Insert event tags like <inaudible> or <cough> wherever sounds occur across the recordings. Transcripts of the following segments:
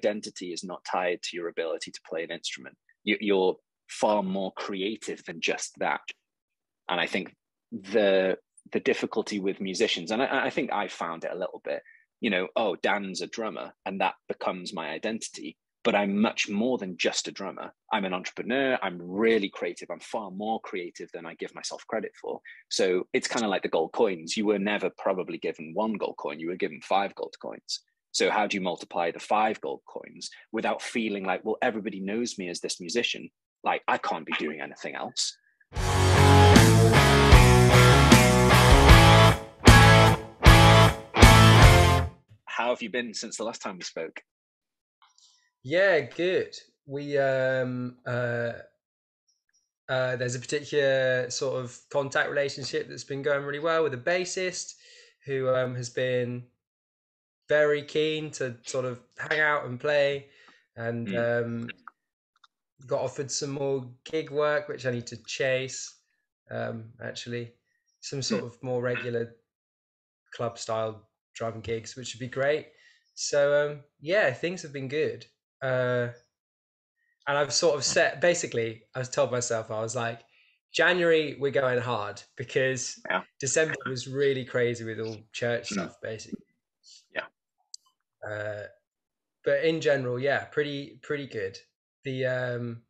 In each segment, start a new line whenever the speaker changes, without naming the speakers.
identity is not tied to your ability to play an instrument. You're far more creative than just that. And I think the the difficulty with musicians, and I, I think I found it a little bit, you know, oh, Dan's a drummer, and that becomes my identity. But I'm much more than just a drummer. I'm an entrepreneur. I'm really creative. I'm far more creative than I give myself credit for. So it's kind of like the gold coins. You were never probably given one gold coin, you were given five gold coins. So how do you multiply the five gold coins without feeling like, well, everybody knows me as this musician? Like I can't be doing anything else. How have you been since the last time we spoke?
Yeah, good. We um uh uh, there's a particular sort of contact relationship that's been going really well with a bassist who um, has been very keen to sort of hang out and play and mm. um, got offered some more gig work, which I need to chase. Um, actually, some sort of more regular club style drum gigs, which would be great. So um, yeah, things have been good. Uh, and I've sort of set basically. I was told myself I was like, January we're going hard because yeah. December was really crazy with all church mm. stuff, basically. Uh, but in general, yeah, pretty pretty good. The um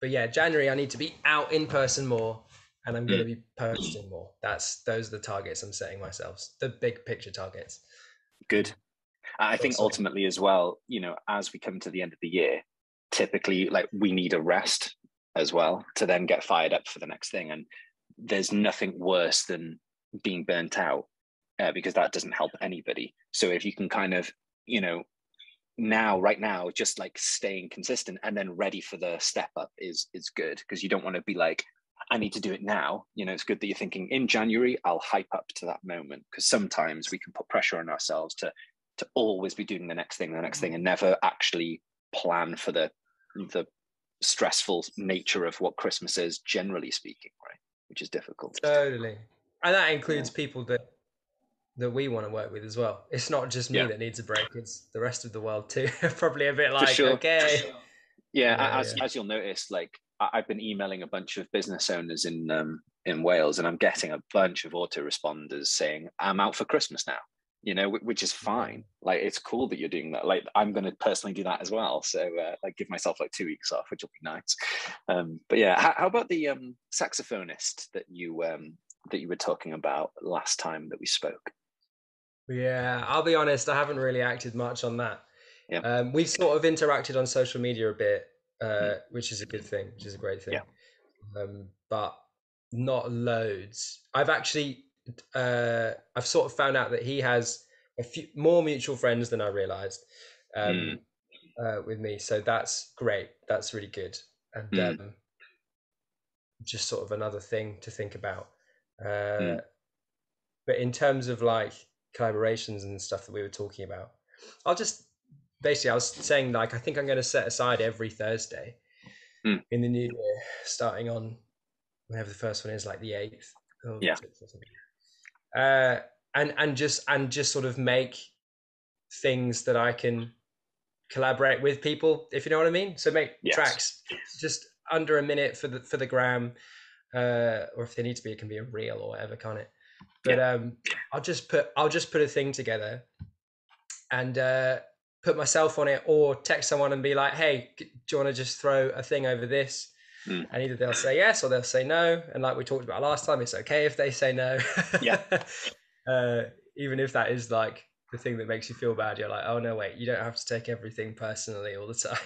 but yeah january i need to be out in person more and i'm going to mm. be posting more. That's those are the targets i'm setting myself the big picture targets.
Good. I think ultimately as well you know as we come to the end of the year typically like we need a rest as well to then get fired up for the next thing and there's nothing worse than being burnt out uh, because that doesn't help anybody. So if you can kind of you know now right now just like staying consistent and then ready for the step up is is good because you don't want to be like i need to do it now. You know it's good that you're thinking in january i'll hype up to that moment. Because sometimes we can put pressure on ourselves to to always be doing the next thing the next thing and never actually plan for the the stressful nature of what christmas is generally speaking right? Which is difficult.
Totally. And that includes yeah. people that that we want to work with as well. It's not just me yeah. that needs a break; it's the rest of the world too. <laughs> Probably a bit like, sure. okay,
yeah, yeah, as yeah. as you'll notice, like I've been emailing a bunch of business owners in um, in Wales, and I'm getting a bunch of autoresponders saying, "I'm out for Christmas now." You know, which is fine. Like, it's cool that you're doing that. Like, I'm going to personally do that as well. So, uh, like, give myself like two weeks off, which will be nice. Um, but yeah, how, how about the um, saxophonist that you um, that you were talking about last time that we spoke?
Yeah, I'll be honest, I haven't really acted much on that. Yeah. Um, we've sort of interacted on social media a bit, uh, mm. which is a good thing, which is a great thing. Yeah. Um, but not loads. I've actually, uh, I've sort of found out that he has a few more mutual friends than I realized um, mm. uh, with me. So that's great. That's really good. And mm. um, just sort of another thing to think about. Uh, mm. But in terms of like collaborations and stuff that we were talking about. I'll just basically I was saying like I think I'm going to set aside every Thursday mm. in the new year, starting on whenever the first one is, like the eighth.
Oh, yeah.
Uh, and and just and just sort of make things that I can collaborate with people, if you know what I mean. So make yes. tracks just under a minute for the for the gram, uh, or if they need to be, it can be a reel or whatever, can't it? But yeah. um, I'll just put I'll just put a thing together and uh, put myself on it, or text someone and be like, "Hey, do you want to just throw a thing over this?" Mm. And either they'll say yes or they'll say no. And like we talked about last time, it's okay if they say no.
Yeah. <laughs>
uh, even if that is like the thing that makes you feel bad, you're like, oh no, wait, you don't have to take everything personally all the <laughs> time.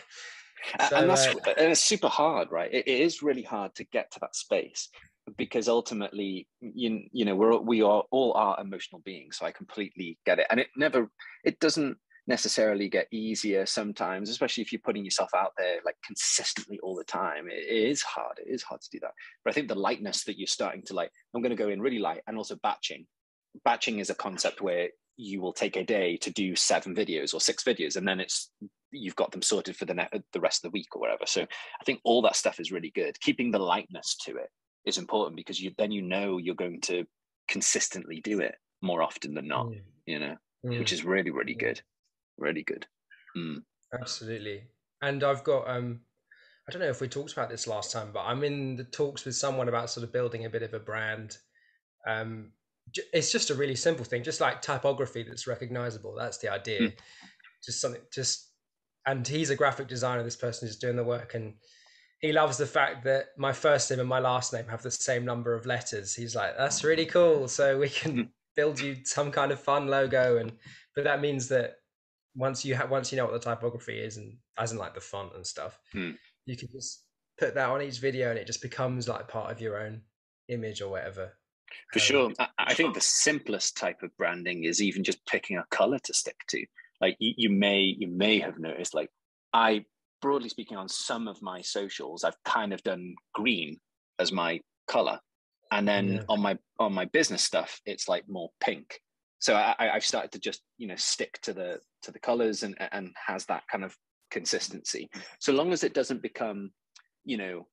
So, and that's uh, and it's super hard, right? It, it is really hard to get to that space because ultimately you, you know we're we are all are emotional beings so i completely get it. And it never it doesn't necessarily get easier sometimes especially if you're putting yourself out there like consistently all the time. It, is hard it is hard to do that. But i think the lightness that you're starting to like i'm going to go in really light and also batching. Batching is a concept where you will take a day to do seven videos or six videos and then it's you've got them sorted for the the rest of the week or whatever. So i think all that stuff is really good. Keeping the lightness to it is important because you then you know you're going to consistently do it more often than not mm. you know mm. which is really really good really good mm.
Absolutely. And I've got um I don't know if we talked about this last time, but I'm in the talks with someone about sort of building a bit of a brand. Um it's just a really simple thing, just like typography that's recognizable. That's the idea. Mm. Just something just and he's a graphic designer, this person is doing the work and he loves the fact that my first name and my last name have the same number of letters. He's like, that's really cool. So we can hmm. build you some kind of fun logo. And but that means that once you have once you know what the typography is and as in like the font and stuff,
hmm.
you can just put that on each video and it just becomes like part of your own image or whatever.
For um, sure. I think the simplest type of branding is even just picking a color to stick to. Like you, you may you may have noticed like I broadly speaking, on some of my socials, I've kind of done green as my color, and then yeah. on my on my business stuff, it's like more pink. So I, I've started to just you know stick to the to the colors and and has that kind of consistency. So long as it doesn't become, you know,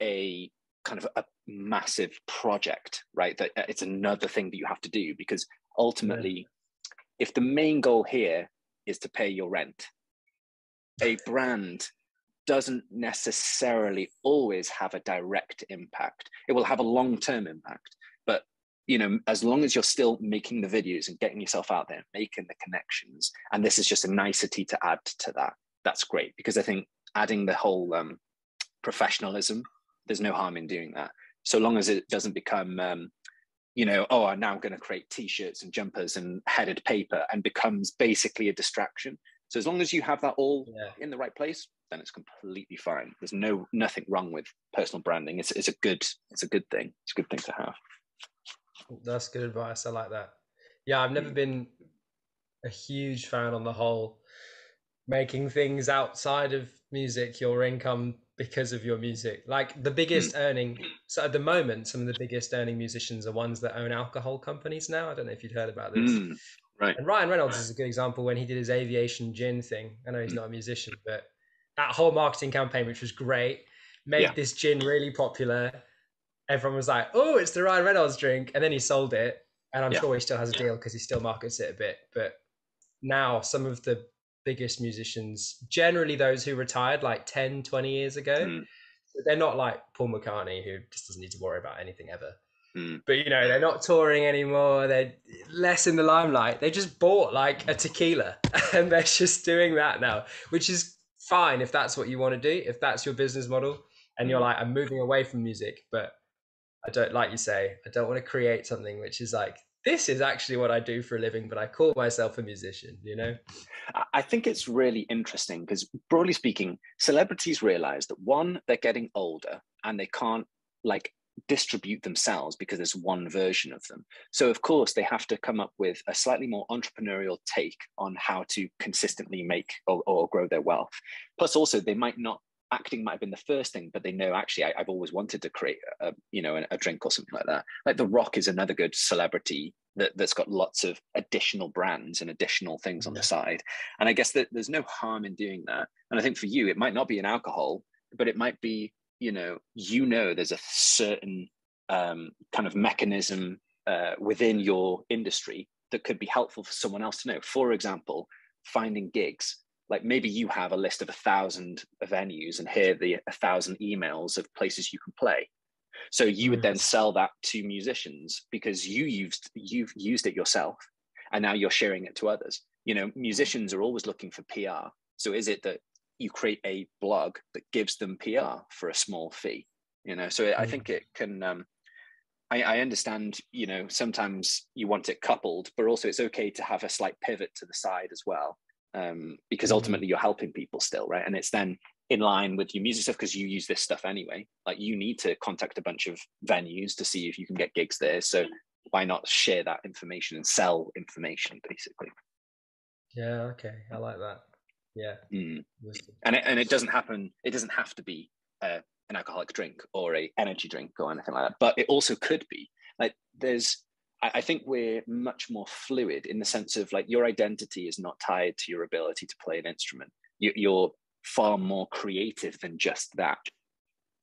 a kind of a massive project, right? That uh, it's another thing that you have to do because ultimately, yeah. if the main goal here is to pay your rent a brand doesn't necessarily always have a direct impact. It will have a long term impact, but you know, as long as you're still making the videos and getting yourself out there, making the connections, and this is just a nicety to add to that, that's great because I think adding the whole um, professionalism, there's no harm in doing that. So long as it doesn't become, um, you know, oh, I'm now going to create t-shirts and jumpers and headed paper and becomes basically a distraction. So as long as you have that all yeah. in the right place, then it's completely fine. There's no nothing wrong with personal branding. It's it's a good it's a good thing. It's a good thing to have.
That's good advice. I like that. Yeah, I've never mm. been a huge fan on the whole making things outside of music your income because of your music. Like the biggest mm. earning so at the moment, some of the biggest earning musicians are ones that own alcohol companies now. I don't know if you'd heard about this.
Mm. Right.
And Ryan Reynolds is a good example when he did his aviation gin thing. I know he's mm. not a musician, but that whole marketing campaign, which was great, made yeah. this gin really popular. Everyone was like, "Oh, it's the Ryan Reynolds drink," and then he sold it, and I'm yeah. sure he still has a deal because he still markets it a bit. But now, some of the biggest musicians, generally those who retired like 10, 20 years ago, mm. they're not like Paul McCartney, who just doesn't need to worry about anything ever.
Mm.
But you know, they're not touring anymore. They're less in the limelight. They just bought like a tequila <laughs> and they're just doing that now, which is fine if that's what you want to do, if that's your business model. And you're hmm. like, I'm moving away from music, but I don't, like you say, I don't want to create something which is like, this is actually what I do for a living, but I call myself a musician, you know?
I think it's really interesting because, broadly speaking, celebrities realize that one, they're getting older and they can't like distribute themselves because there's one version of them. So, of course, they have to come up with a slightly more entrepreneurial take on how to consistently make or, or grow their wealth. Plus, also, they might not acting might have been the first thing, but they know actually I, have always wanted to create a you know a, a, drink or something like that. Like The Rock is another good celebrity that, that's got lots of additional brands and additional things on the side. And I guess that there's no harm in doing that. And I think for you, it might not be an alcohol, but it might be you know you know there's a certain um, kind of mechanism uh, within your industry that could be helpful for someone else to know. For example finding gigs. Like maybe you have a list of a thousand venues and here the a thousand emails of places you can play. So you would then mm. sell that to musicians because you used you've used it yourself and now you're sharing it to others. You know musicians are always looking for pr so is it that you create a blog that gives them PR for a small fee. You know, so mm. I think it can. Um, I, I understand. You know, sometimes you want it coupled, but also it's okay to have a slight pivot to the side as well, um, because mm. ultimately you're helping people still, right? And it's then in line with your music stuff because you use this stuff anyway. Like you need to contact a bunch of venues to see if you can get gigs there. So why not share that information and sell information, basically?
Yeah. Okay. I like that. Yeah.
Mm. And it, and it doesn't happen. It doesn't have to be uh, an alcoholic drink or a energy drink or anything like that. But it also could be like there's. I, I think we're much more fluid in the sense of like your identity is not tied to your ability to play an instrument. You, you're far more creative than just that.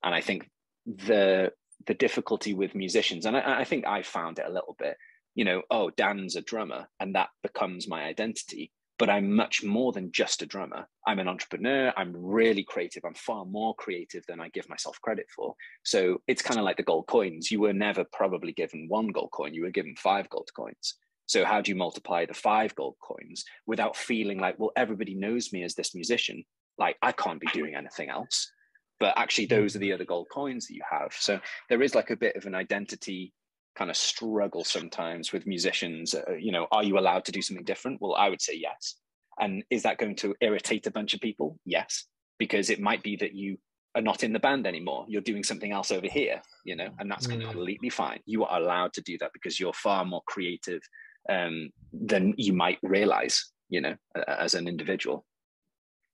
And I think the the difficulty with musicians, and I, I think I found it a little bit. You know, oh, Dan's a drummer, and that becomes my identity but I'm much more than just a drummer. I'm an entrepreneur. I'm really creative. I'm far more creative than I give myself credit for. So it's kind of like the gold coins. You were never probably given one gold coin, you were given five gold coins. So, how do you multiply the five gold coins without feeling like, well, everybody knows me as this musician? Like, I can't be doing anything else. But actually, those are the other gold coins that you have. So, there is like a bit of an identity kind of struggle sometimes with musicians. Uh, you know, are you allowed to do something different? Well, I would say yes. And is that going to irritate a bunch of people? Yes, because it might be that you are not in the band anymore. You're doing something else over here, you know, and that's mm. completely fine. You are allowed to do that because you're far more creative um, than you might realize, you know, as an individual.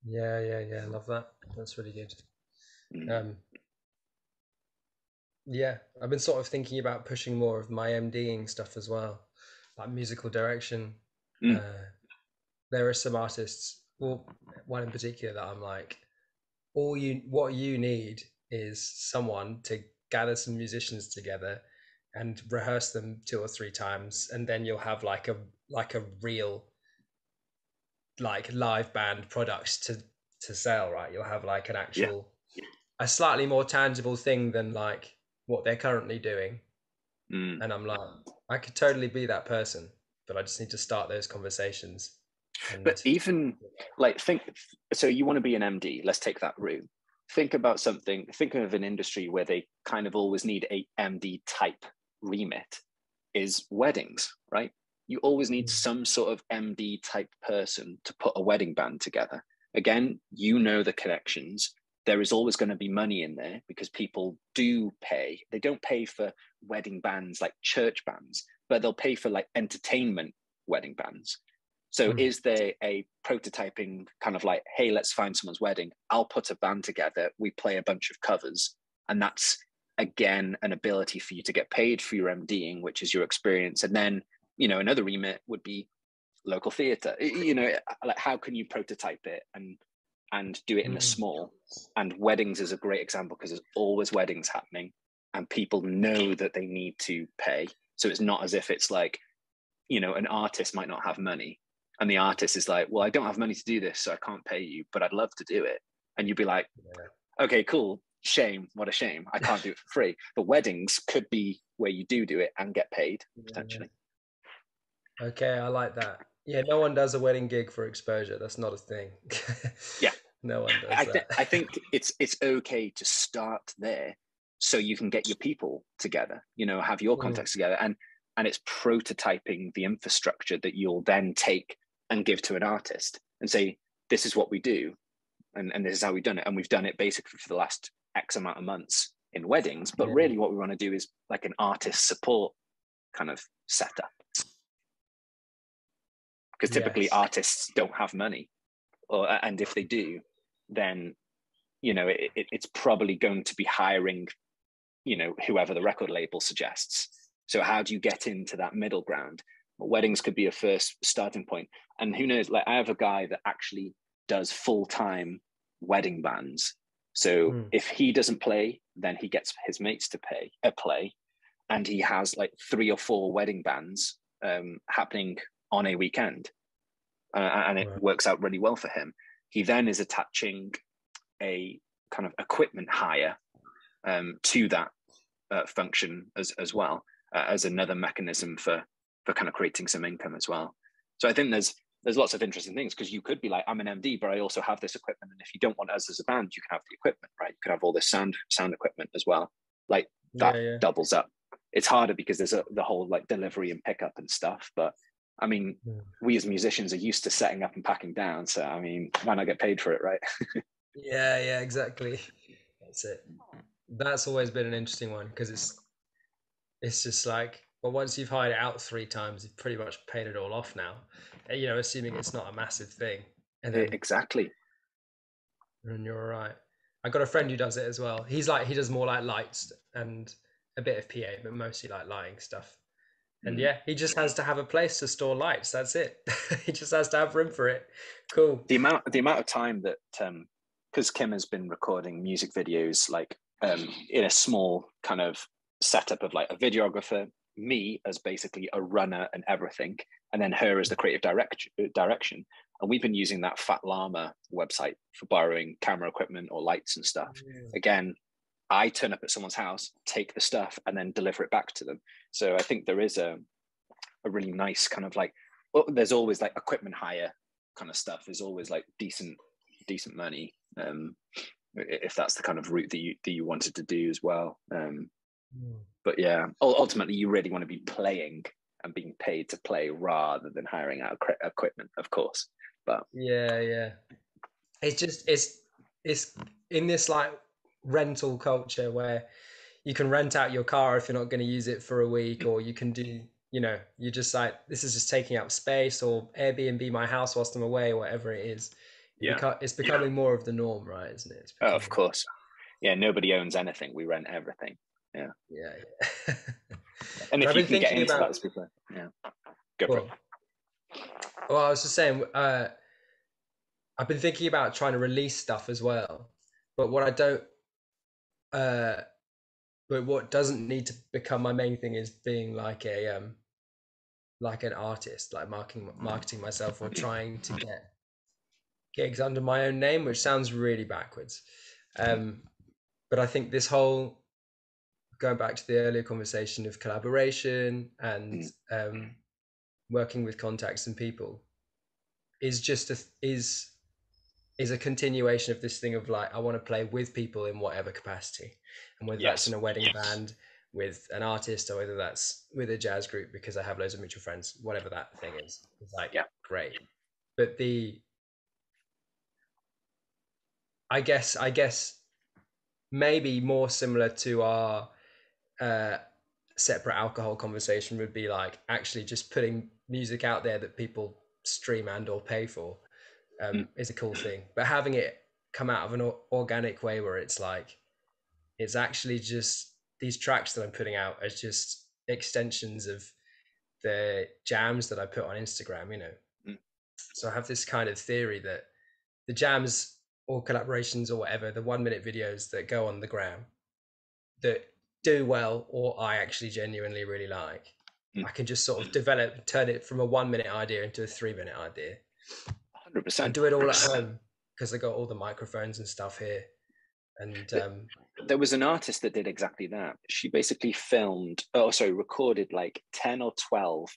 Yeah, yeah, yeah. Love that. That's really good. Mm. Um, yeah, I've been sort of thinking about pushing more of my MDing stuff as well, like musical direction. Mm. Uh, there are some artists, well, one in particular that I'm like, all you, what you need is someone to gather some musicians together and rehearse them two or three times, and then you'll have like a like a real like live band product to to sell, right? You'll have like an actual yeah. a slightly more tangible thing than like what they're currently doing. Mm. And I'm like, I could totally be that person, but I just need to start those conversations.
And... But even like think so you want to be an MD, let's take that route. Think about something, think of an industry where they kind of always need a MD type remit is weddings, right? You always need mm. some sort of MD type person to put a wedding band together. Again, you know the connections. There is always going to be money in there because people do pay. They don't pay for wedding bands like church bands, but they'll pay for like entertainment wedding bands. So mm. is there a prototyping kind of like, hey, let's find someone's wedding. I'll put a band together. We play a bunch of covers. And that's again an ability for you to get paid for your MDing, which is your experience. And then, you know, another remit would be local theatre. You know, like how can you prototype it and and do it in the mm. small? And weddings is a great example because there's always weddings happening and people know that they need to pay. So it's not as if it's like, you know, an artist might not have money. And the artist is like, well, I don't have money to do this, so I can't pay you, but I'd love to do it. And you'd be like, okay, cool shame what a shame i can't do it for free but weddings could be where you do do it and get paid potentially
okay i like that yeah no one does a wedding gig for exposure that's not a thing <laughs>
yeah
no one does
I, th- I think <laughs> it's it's okay to start there so you can get your people together you know have your mm. contacts mm. together and and it's prototyping the infrastructure that you'll then take and give to an artist and say this is what we do and, and this is how we've done it and we've done it basically for the last X amount of months in weddings, but yeah. really what we want to do is like an artist support kind of setup. Because typically yes. artists don't have money, or and if they do, then you know it, it, it's probably going to be hiring, you know, whoever the record label suggests. So how do you get into that middle ground? Weddings could be a first starting point, and who knows? Like I have a guy that actually does full time wedding bands so mm. if he doesn't play, then he gets his mates to pay a uh, play, and he has like three or four wedding bands um, happening on a weekend, uh, and it right. works out really well for him. He then is attaching a kind of equipment hire um, to that uh, function as as well uh, as another mechanism for for kind of creating some income as well. So I think there's there's lots of interesting things because you could be like, I'm an MD, but I also have this equipment. And if you don't want us as a band, you can have the equipment, right? You could have all this sound sound equipment as well. Like that yeah, yeah. doubles up. It's harder because there's a, the whole like delivery and pickup and stuff. But I mean, yeah. we as musicians are used to setting up and packing down. So I mean, why not get paid for it, right? <laughs>
yeah, yeah, exactly. That's it. That's always been an interesting one because it's it's just like well, once you've hired it out three times, you've pretty much paid it all off now. Uh, you know, assuming it's not a massive thing.
And then, exactly.
And you're all right. I got a friend who does it as well. He's like he does more like lights and a bit of PA, but mostly like lighting stuff. And mm. yeah, he just has to have a place to store lights. That's it. <laughs> he just has to have room for it. Cool.
The amount the amount of time that um because Kim has been recording music videos like um in a small kind of setup of like a videographer, me as basically a runner and everything, and then her as the creative direct, direction. And we've been using that Fat Llama website for borrowing camera equipment or lights and stuff. Yeah. Again, I turn up at someone's house, take the stuff, and then deliver it back to them. So I think there is a a really nice kind of like well, there's always like equipment hire kind of stuff. There's always like decent decent money. Um, if that's the kind of route that you that you wanted to do as well. Um, mm. But yeah, ultimately, you really want to be playing and being paid to play rather than hiring out equipment, of course. But
yeah, yeah, it's just it's it's in this like rental culture where you can rent out your car if you're not going to use it for a week, or you can do you know you just like this is just taking up space or Airbnb my house whilst I'm away, or whatever it is yeah. it's becoming yeah. more of the norm, right? Isn't it?
Oh, of course. Yeah, nobody owns anything. We rent everything. Yeah.
Yeah. yeah. <laughs>
and if you can get into about... that, people, yeah, go
well, Well, I was just saying, uh, I've been thinking about trying to release stuff as well, but what I don't, uh, but what doesn't need to become my main thing is being like a um, like an artist, like marketing marketing myself or trying to get gigs under my own name, which sounds really backwards. Um, but I think this whole going back to the earlier conversation of collaboration and mm. um, working with contacts and people is just a is is a continuation of this thing of like I want to play with people in whatever capacity, and whether yes. that's in a wedding yes. band with an artist or whether that's with a jazz group because I have loads of mutual friends, whatever that thing is, it's like yeah. great. But the I guess I guess maybe more similar to our uh, separate alcohol conversation would be like actually just putting music out there that people stream and or pay for um, mm. is a cool thing. But having it come out of an organic way where it's like it's actually just these tracks that I'm putting out as just extensions of the jams that I put on Instagram, you know. Mm. So I have this kind of theory that the jams or collaborations or whatever, the one minute videos that go on the gram that do well or I actually genuinely really like, mm. I can just sort of develop, turn it from a one minute idea into a three minute idea.
100%. And
do it all at home because I got all the microphones and stuff here. And um,
there was an artist that did exactly that. She basically filmed, oh, sorry, recorded like 10 or 12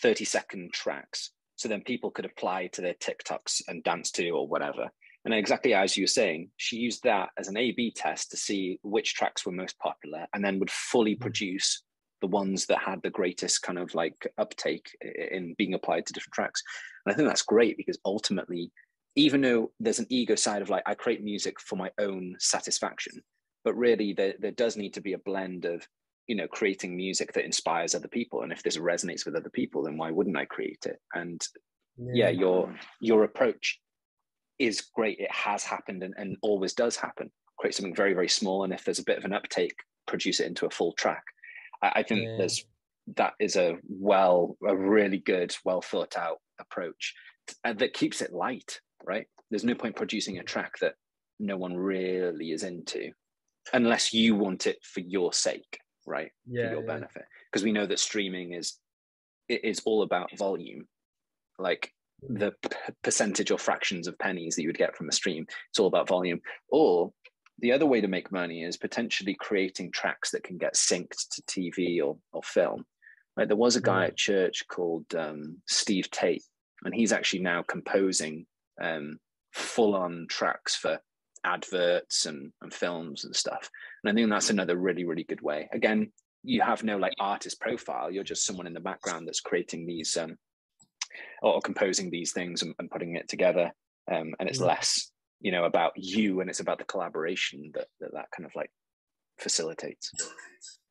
30 second tracks. So then people could apply to their TikToks and dance to or whatever. And exactly as you were saying, she used that as an A B test to see which tracks were most popular and then would fully mm-hmm. produce the ones that had the greatest kind of like uptake in being applied to different tracks. And I think that's great because ultimately, even though there's an ego side of like, I create music for my own satisfaction, but really there, there does need to be a blend of, you know, creating music that inspires other people. And if this resonates with other people, then why wouldn't I create it? And yeah, yeah your your approach is great. It has happened and, and always does happen. Create something very, very small. And if there's a bit of an uptake, produce it into a full track. I, I think yeah. there's that is a well, a really good, well thought out approach uh, that keeps it light, right? There's no point producing a track that no one really is into unless you want it for your sake, right?
Yeah,
for your
yeah.
benefit. Because we know that streaming is it is all about volume. Like mm. the p- percentage or fractions of pennies that you would get from a stream. It's all about volume. Or the other way to make money is potentially creating tracks that can get synced to TV or, or film. Right, there was a guy mm. at church called um, Steve Tate, and he's actually now composing um, full-on tracks for adverts and, and films and stuff. And I think that's another really, really good way. Again, you have no like artist profile. You're just someone in the background that's creating these um, or composing these things and, and putting it together. Um, and it's mm. less, you know, about you and it's about the collaboration that, that that kind of like facilitates.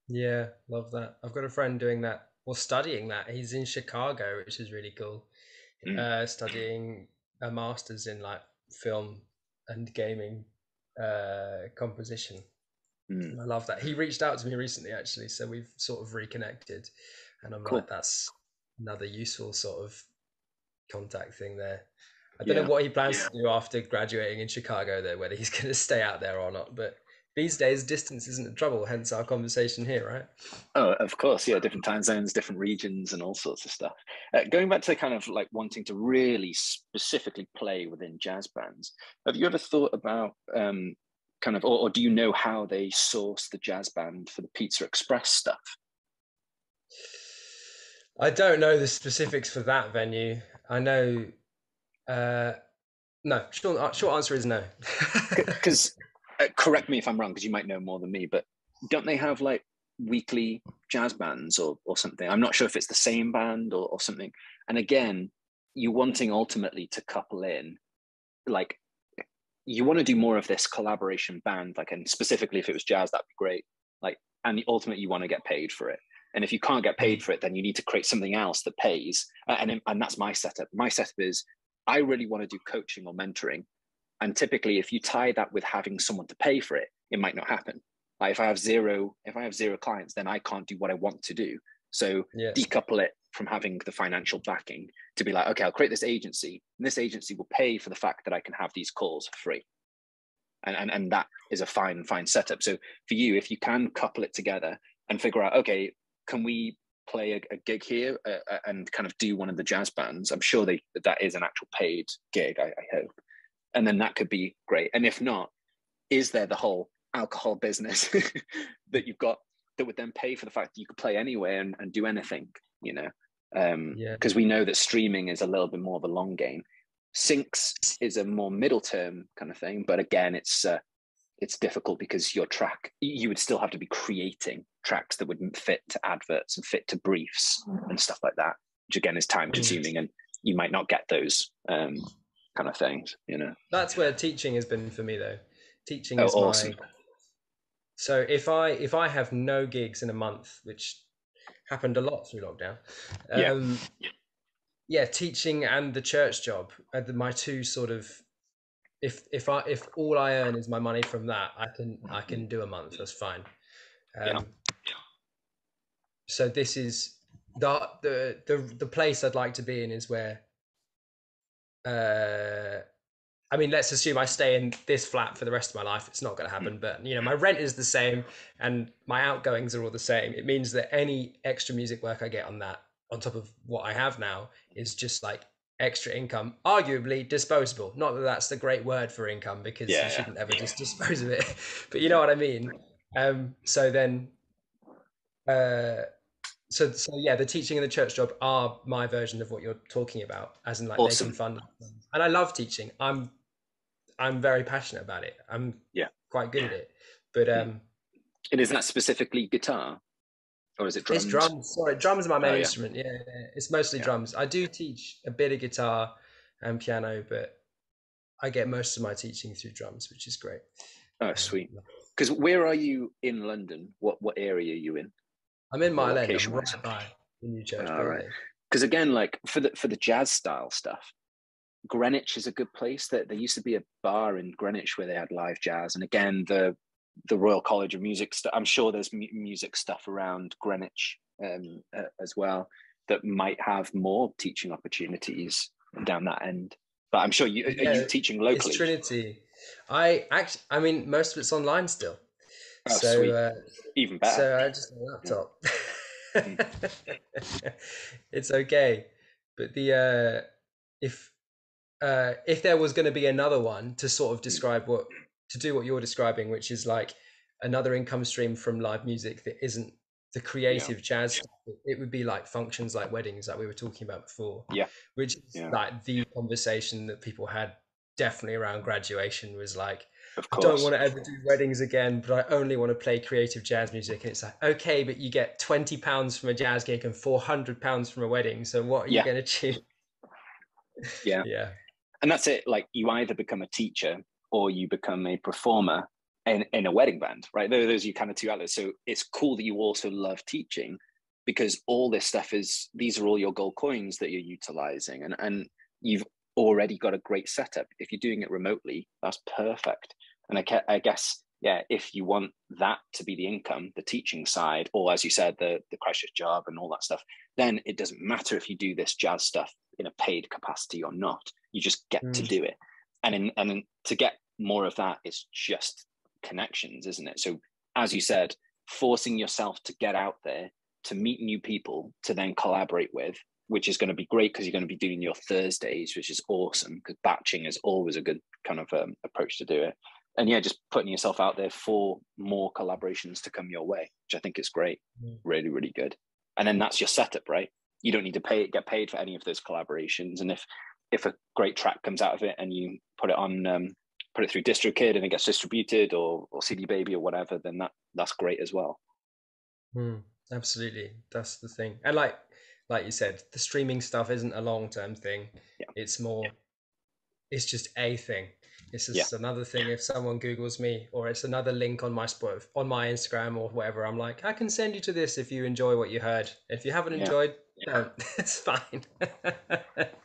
Yeah, love that. I've got a friend doing that or studying that. He's in Chicago, which is really cool. Mm. Uh, studying a master's in like film and gaming uh, composition. Mm. I love that. He reached out to me recently, actually, so we've sort of reconnected, and I'm cool. like, that's another useful sort of contact thing there. I don't yeah. know what he plans yeah. to do after graduating in Chicago, though, whether he's <laughs> going to stay out there or not. But these days distance isn't a trouble hence our conversation here right
oh of course yeah different time zones different regions and all sorts of stuff uh, going back to kind of like wanting to really specifically play within jazz bands have you ever thought about um, kind of or, or do you know how they source the jazz band for the pizza express stuff
i don't know the specifics for that venue i know uh no short, uh, short answer is no
because <laughs> uh, correct me if I'm wrong because you might know more than me, but don't they have like weekly jazz bands or or something? I'm not sure if it's the same band or, or something. And again, you're wanting ultimately to couple in, like you want to do more of this collaboration band, like and specifically if it was jazz, that'd be great. Like, and ultimately you want to get paid for it. And if you can't get paid for it, then you need to create something else that pays. And and that's my setup. My setup is I really want to do coaching or mentoring, and typically, if you tie that with having someone to pay for it, it might not happen. Like if I have zero, if I have zero clients, then I can't do what I want to do. So yes. decouple it from having the financial backing to be like, okay, I'll create this agency, and this agency will pay for the fact that I can have these calls for free. And, and, and that is a fine, fine setup. So for you, if you can couple it together and figure out, okay, can we play a, a gig here uh, uh and kind of do one of the jazz bands? I'm sure they that is an actual paid gig. I, I hope and then that could be great and if not is there the whole alcohol business <laughs> that you've got that would then pay for the fact that you could play anywhere and, and do anything you know um because yeah. we know that streaming is a little bit more of a long game syncs is a more middle term kind of thing but again it's uh, it's difficult because your track you would still have to be creating tracks that wouldn't fit to adverts and fit to briefs and stuff like that which again is time consuming and you might not get those um, kind of things, you know.
That's where teaching has been for me though. Teaching oh, is awesome. my so if I if I have no gigs in a month, which happened a lot through lockdown, um, yeah. yeah, teaching and the church job are the, my two sort of. If if I if all I earn is my money from that, I can I can do a month. That's fine. Um, yeah. So this is the the the the place I'd like to be in is where uh, I mean, let's assume I stay in this flat for the rest of my life. It's not going to happen, but you know, my rent is the same and my outgoings are all the same. It means that any extra music work I get on that, on top of what I have now, is just like extra income, arguably disposable. Not that that's the great word for income because yeah, you shouldn't ever just dispose of it, <laughs> but you know what I mean. Um, so then, uh, so so yeah the teaching and the church job are my version of what you're talking about as in like awesome. making fun and i love teaching. I'm i'm very passionate about it. I'm yeah. quite good at it. But um
and is that specifically guitar? Or is it drums
it's drums? sorry drums are my main oh, yeah. instrument. Yeah, yeah, it's mostly yeah. drums. I do teach a bit of guitar and piano but i get most of my teaching through drums which is great.
Oh um, sweet because where are you in london what what area are you in
I'm in Mile End. I'm right by the new church.
All right. Because again, like for the for the jazz style stuff, Greenwich is a good place. That there used to be a bar in Greenwich where they had live jazz, and again, the the Royal College of Music. St- I'm sure there's mu- music stuff around Greenwich um, uh, as well that might have more teaching opportunities down that end. But I'm sure you yeah, are you teaching locally.
It's Trinity. I actually, I mean, most of it's online still.
Oh, so uh, even better.
So I just a laptop. Mm. <laughs> it's okay, but the uh, if uh, if there was going to be another one to sort of mm. describe what to do what you're describing, which is like another income stream from live music that isn't the creative yeah. jazz it would be like functions like weddings that we were talking about before
yeah
which is yeah. like the conversation that people had definitely around graduation was like
of.
I don't want to ever do weddings again, but I only want to play creative jazz music. And it's like, okay, but you get twenty pounds from a jazz gig and four hundred pounds from a wedding. So what are yeah. you going to choose?
Yeah, <laughs>
yeah,
and that's it. Like you either become a teacher or you become a performer in in a wedding band, right? Those are your kind of two outlets. So it's cool that you also love teaching because all this stuff is these are all your gold coins that you're utilizing, and and you've already got a great setup. If you're doing it remotely, that's perfect. And I, I guess, yeah, if you want that to be the income, the teaching side, or as you said, the the Christchurch job and all that stuff, then it doesn't matter if you do this jazz stuff in a paid capacity or not. You just get mm. to do it. And in, and in, to get more of that is just connections, isn't it? So as you said, forcing yourself to get out there to meet new people to then collaborate with which is going to be great because you're going to be doing your thursdays which is awesome because batching is always a good kind of um, approach to do it. And yeah just putting yourself out there for more collaborations to come your way which i think is great. Mm. really really good. And then that's your setup right? You don't need to pay get paid for any of those collaborations. And if if a great track comes out of it and you put it on um, put it through distrokid and it gets distributed or or cd baby or whatever then that that's great as well.
Mm, absolutely. That's the thing. And like like you said the streaming stuff isn't a long-term thing yeah. it's more yeah. it's just a thing it's just yeah. another thing if someone googles me or it's another link on my spot on my instagram or whatever i'm like i can send you to this if you enjoy what you heard if you haven't enjoyed yeah. <laughs> it's fine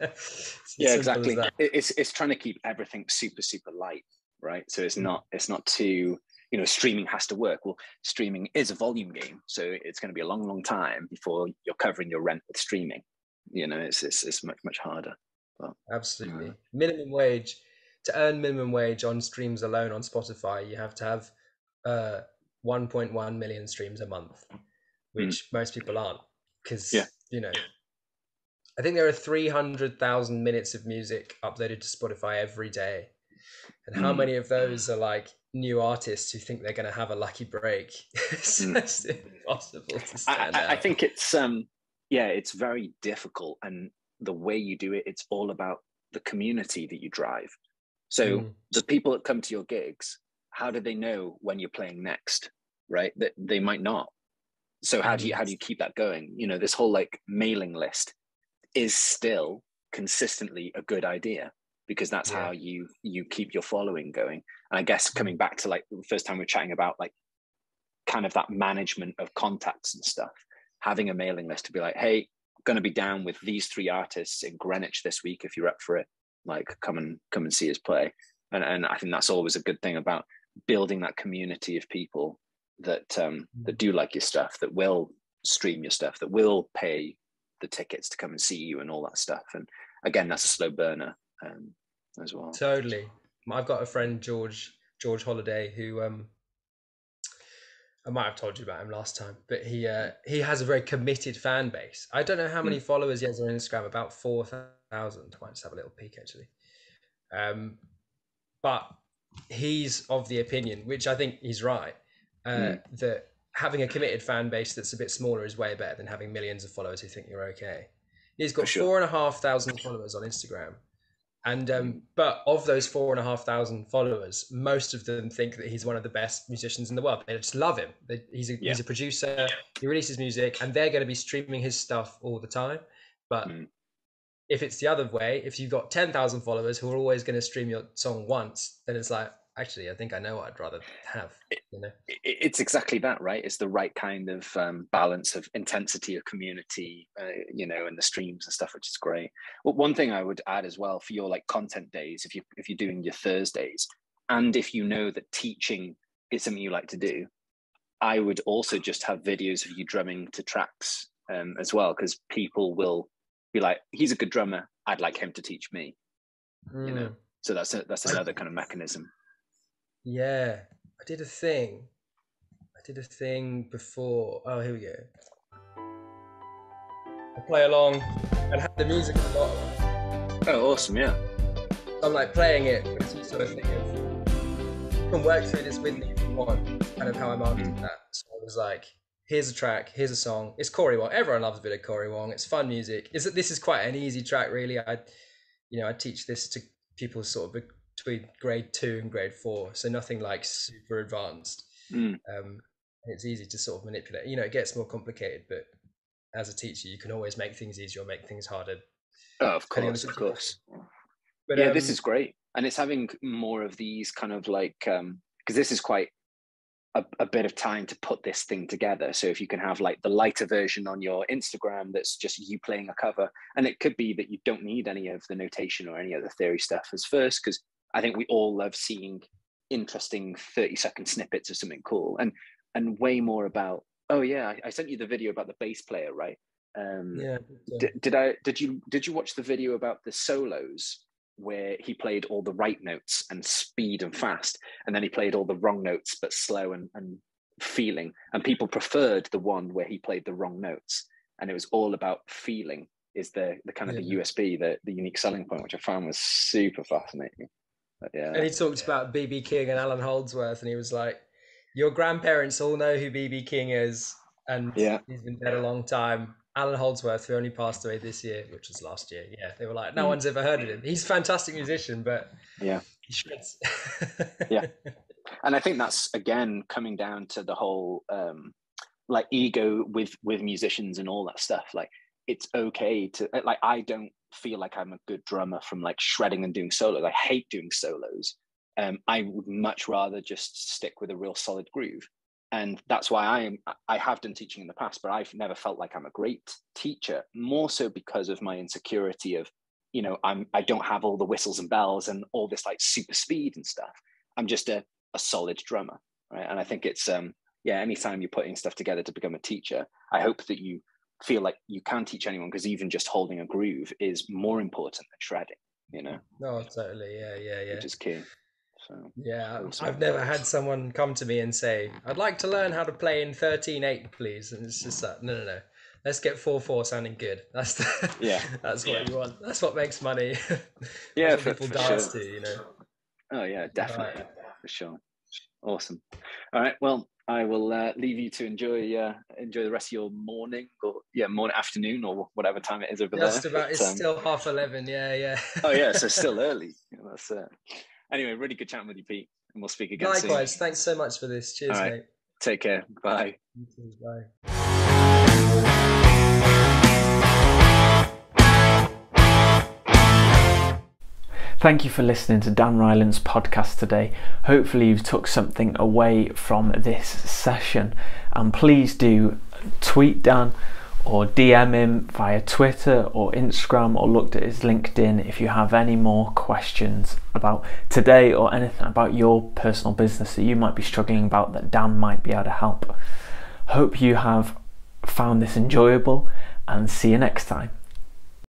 it's yeah exactly it's it's trying to keep everything super super light right so it's mm. not it's not too you know streaming has to work well streaming is a volume game so it's going to be a long long time before you're covering your rent with streaming you know it's it's, it's much much harder
but, absolutely uh, minimum wage to earn minimum wage on streams alone on spotify you have to have uh 1.1 million streams a month hmm. which mm. most people aren't because yeah. you know i think there are 300000 minutes of music uploaded to spotify every day and how mm. many of those are like new artists who think they're going to have a lucky break. <laughs> it's mm. just impossible to stand
I, I, I, think it's um yeah, it's very difficult, and the way you do it, it's all about the community that you drive. So mm. the people that come to your gigs, how do they know when you're playing next? Right, that they might not. So how do you how do you keep that going? You know, this whole like mailing list is still consistently a good idea because that's yeah. how you you keep your following going and i guess mm. coming back to like the first time we are chatting about like kind of that management of contacts and stuff having a mailing list to be like hey going to be down with these three artists in greenwich this week if you're up for it like come and come and see us play and and i think that's always a good thing about building that community of people that um that mm. do like your stuff that will stream your stuff that will pay the tickets to come and see you and all that stuff and again that's a slow burner um, as well.
Totally. I've got a friend George George Holiday who um, I might have told you about him last time, but he uh, he has a very committed fan base. I don't know how many mm. followers he has on Instagram, about four thousand. I might just have a little peek actually. Um, but he's of the opinion, which I think he's right, uh, mm. that having a committed fan base that's a bit smaller is way better than having millions of followers who think you're okay. He's got sure. four and a half thousand followers on Instagram, and um, but of those four and a half thousand followers, most of them think that he's one of the best musicians in the world. They just love him. They, he's a yeah. he's a producer. He releases music, and they're going to be streaming his stuff all the time. But mm. if it's the other way, if you've got ten thousand followers who are always going to stream your song once, then it's like actually, I think I know what I'd rather have. You know,
it's exactly that, right? It's the right kind of um, balance of intensity of community, uh, you know, and the streams and stuff, which is great. Well, one thing I would add as well for your like content days, if you if you're doing your Thursdays, and if you know that teaching is something you like to do, I would also just have videos of you drumming to tracks um, as well, because people will be like, "He's a good drummer. I'd like him to teach me." Mm. You know, hmm. so that's a, that's another kind of mechanism.
Yeah, I did a thing. I did a thing before. Oh, here we go. I play along and have the music on the bottom.
Oh, awesome! Yeah.
I'm like playing it, but it's also a thing of you can work through this with me if you want. Kind of how I marketed mm. that. So I was like, here's a track, here's a song. It's Corey Wong. Everyone loves a bit of Corey Wong. It's fun music. Is that this is quite an easy track, really. I, you know, I teach this to people sort of between grade two and grade four, so nothing like super advanced. Mm. Um, it's easy to sort of manipulate. You know, it gets more complicated, but as a teacher, you can always make things easier or make things harder.
Oh, of course, of course. But, yeah, um, this is great, and it's having more of these kind of like because um, this is quite a, a, bit of time to put this thing together. So if you can have like the lighter version on your Instagram that's just you playing a cover, and it could be that you don't need any of the notation or any of the theory stuff as first because I think we all love seeing interesting 30 second snippets of something cool and and way more about oh yeah I, I sent you the video about the bass player right um yeah, yeah. Did, did i did you did you watch the video about the solos where he played all the right notes and speed and fast, and then he played all the wrong notes but slow and, and feeling. And people preferred the one where he played the wrong notes, and it was all about feeling. Is the the kind of yeah. the USP, the the unique selling point, which I found was super fascinating. Yeah,
and he talked about BB King and Allan Holdsworth, and he was like, "Your grandparents all know who BB King is, and yeah. he's been dead a long time." Allan Holdsworth, who only passed away this year, which was last year. Yeah, they were like, no mm. one's ever heard of him. He's a fantastic musician, but
yeah,
he shreds. <laughs>
yeah, and I think that's again coming down to the whole um, like ego with with musicians and all that stuff. Like it's okay to like I don't feel like I'm a good drummer from like shredding and doing solos. I hate doing solos. Um, I would much rather just stick with a real solid groove and that's why I am I have done teaching in the past, but I've never felt like I'm a great teacher, more so because of my insecurity of, you know, I'm I don't have all the whistles and bells and all this like super speed and stuff. I'm just a, a solid drummer. Right. And I think it's um yeah, anytime you're putting stuff together to become a teacher, I hope that you feel like you can teach anyone because even just holding a groove is more important than shredding, you know.
No, totally. Yeah, yeah, yeah.
Which is key.
So yeah, I've never had someone come to me and say, "I'd like to learn how to play in thirteen eight, please." And it's just that, no, no, no. Let's get four four sounding good. <laughs> That's the, yeah. <laughs> That's what yeah. you want. That's what makes money. <laughs>
yeah, for, people
for
dance
sure. to, you know.
Oh yeah, definitely right. for sure. Awesome. All right. Well, I will uh, leave you to enjoy uh, enjoy the rest of your morning or yeah morning afternoon or whatever time it is over
Just
there.
About. But, it's um, still half eleven. Yeah, yeah.
oh yeah, so <laughs> still early. Yeah, that's. Uh, anyway, really good chatting with you, Pete, and we'll speak again
Likewise.
Soon.
Thanks so much for this. Cheers, right. mate.
Take care. Bye.
Too. Bye.
Thank you for listening to Dan Ryland's podcast today. Hopefully, you've took something away from this session, and please do tweet Dan or DM him via Twitter or Instagram or looked at his LinkedIn if you have any more questions about today or anything about your personal business that you might be struggling about that Dan might be able to help. Hope you have found this enjoyable and see you next time.